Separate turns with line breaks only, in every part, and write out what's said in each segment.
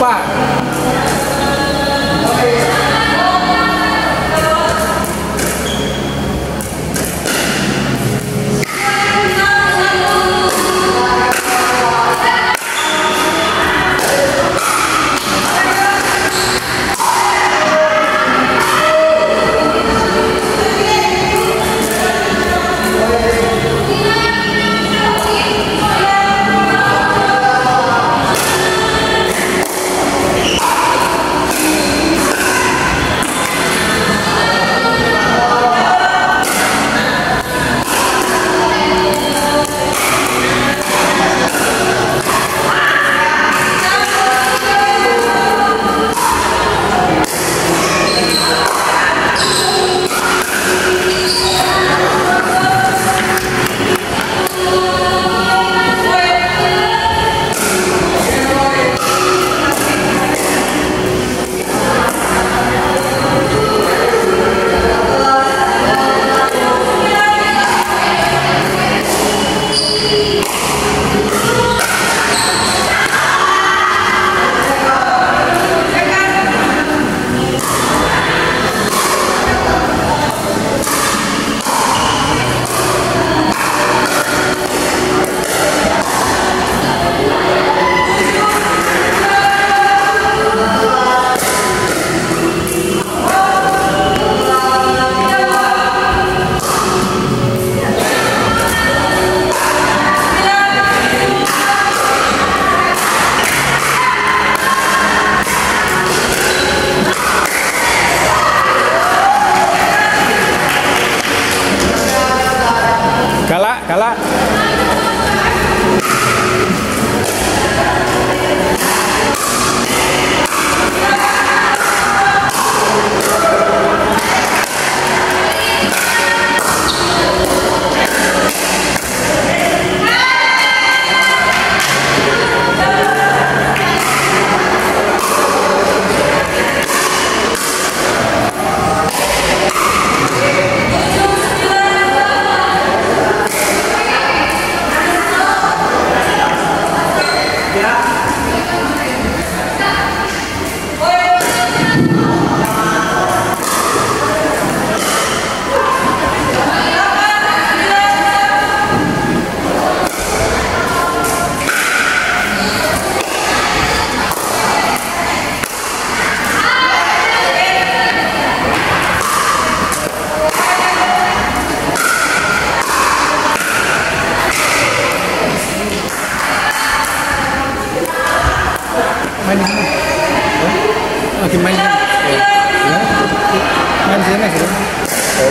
Pá!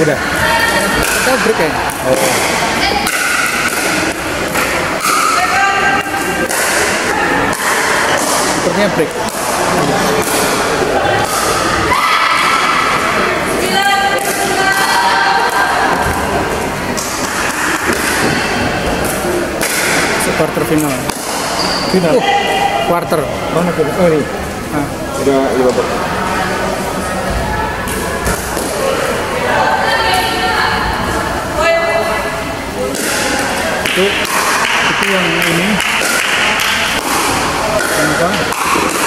Oh, udah. Kita break ya. Oh. Sepertinya break. Quarter final.
Final.
Oh, quarter.
Mana tuh? Oh ini.
Nah,
Udah lima
itu itu yang ini. Apa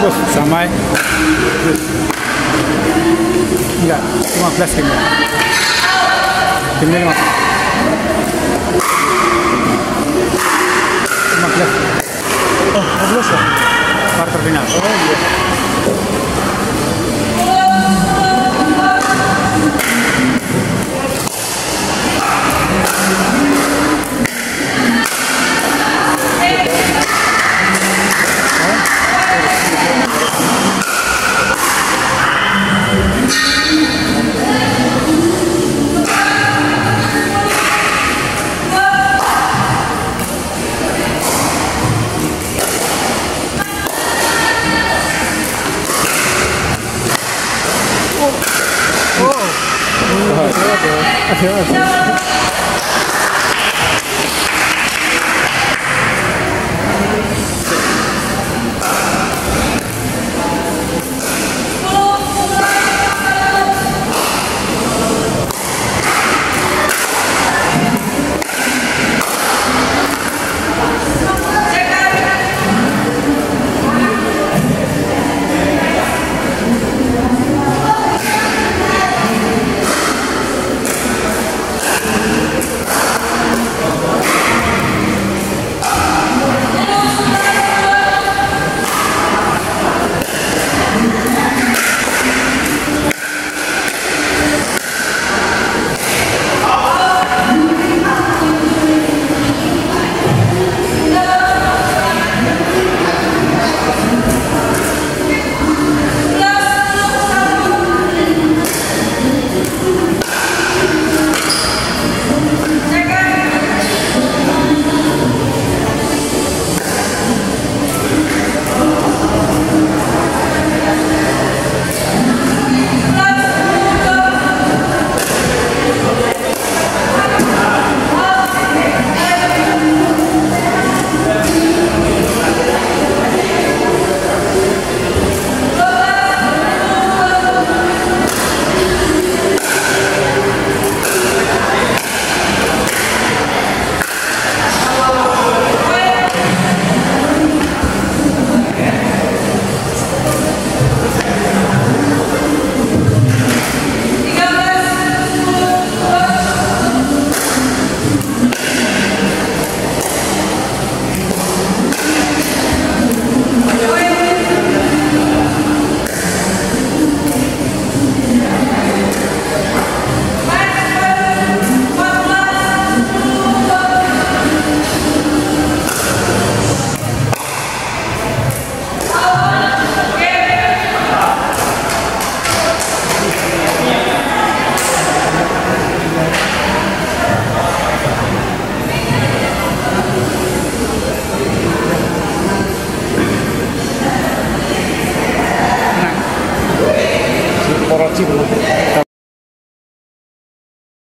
Pues,
Bos, samai. Mira, flash kena. Kena flash. Oh, 15 final. Oh,